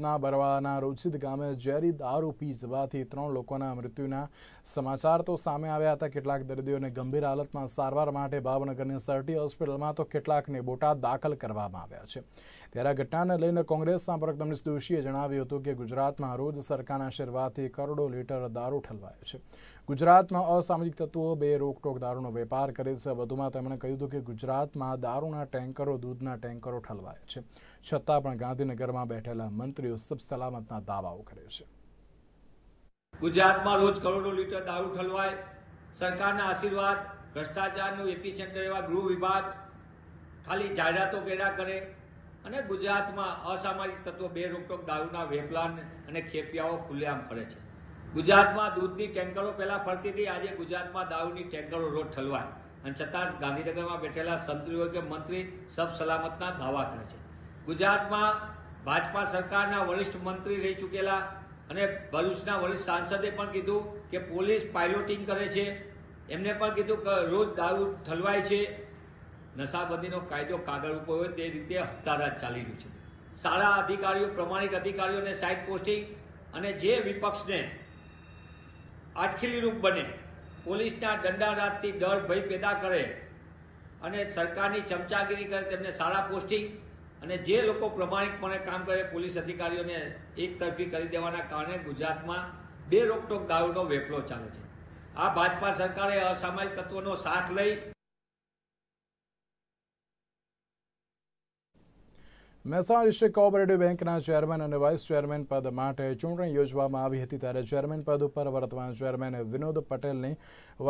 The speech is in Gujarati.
ના બરવાના રોજિદ ગામે ઝેરી દારૂ પી જવાથી ત્રણ લોકોના મૃત્યુના સમાચાર તો સામે આવ્યા હતા. કેટલાક દર્દીઓને ગંભીર હાલતમાં સારવાર માટે ભાવનગરની સરટી હોસ્પિટલમાં તો કેટલાકને બોટાદ દાખલ કરવામાં આવ્યા છે. ત્યારે આ ઘટનાને લઈને કોંગ્રેસના પ્રવક્તા મનીષ દોશીએ જણાવ્યું હતું કે ગુજરાતમાં રોજ સરકારના આશીર્વાદથી કરોડો લીટર દારૂ ઠલવાય છે. ગુજરાતમાં અસામાજિક તત્વો બે રોકટોક દારૂનો વેપાર કરે છે. વધુમાં તેમણે કહ્યું હતું કે ગુજરાતમાં દારૂના ટેન્કરો, દૂધના ટેન્કરો ઠલવાય છે. છતાં પણ ગાંધીનગરમાં બેઠેલા મંત્રીઓ સલામતના દાવાઓ કરે છે. ગુજરાતમાં રોજ કરોડો લીટર દારૂ ઠલવાય. સરકારના આશીર્વાદ, ભ્રષ્ટાચારનું એપિસેન્ટર એવા ગૃહ વિભાગ ખાલી જાહેરાતો કર્યા કરે અને ગુજરાતમાં અસામાજિક તત્વો બે રોકટોક દારૂના વેપલાન અને ખેપિયાઓ ખુલ્લેઆમ ફરે છે. ગુજરાતમાં દૂધની ટેન્કરો પહેલા ફરતી હતી, આજે ગુજરાતમાં દારૂની ટેન્કરો રોજ ઠલવાય. અને છતાં ગાંધીનગરમાં બેઠેલા સંત્રીઓ કે મંત્રી સબ સલામતના દાવા કરે છે. ગુજરાતમાં ભાજપા સરકારના વરિષ્ઠ મંત્રી રહી ચૂકેલા અને ભરૂચના વરિષ્ઠ સાંસદે પણ કીધું કે પોલીસ પાયલોટિંગ કરે છે. એમને પણ કીધું કે રોજ દારૂ ઠલવાય છે. નશાબંધીનો કાયદો કાગળ ઉપર હોય તે રીતે હપ્તારાજ ચાલી રહ્યું છે. સારા અધિકારીઓ, પ્રમાણિક અધિકારીઓને સાઇડ પોસ્ટિંગ અને જે વિપક્ષને આટખીલી રૂપ બને, પોલીસના દંડારાતથી ડર ભય પેદા કરે અને સરકારની ચમચાગીરી કરે તેમને સારા પોસ્ટિંગ અને જે લોકો પ્રમાણિકપણે કામ કરે, પોલીસ અધિકારીઓને એકતરફી કરી દેવાના કારણે ગુજરાતમાં બે રોકટોક દારૂનો વેપલો ચાલે છે. આ ભાજપા સરકારે અસામાજિક તત્વોનો સાથ લઈ મહેસાણા ડિસ્ટ્રિક્ટ કોઓપરેટિવ બેંકના ચેરમેન અને વાઇસ ચેરમેન પદ માટે ચૂંટણી યોજવામાં આવી હતી ત્યારે ચેરમેન પદ ઉપર વર્તમાન ચેરમેન વિનોદ પટેલની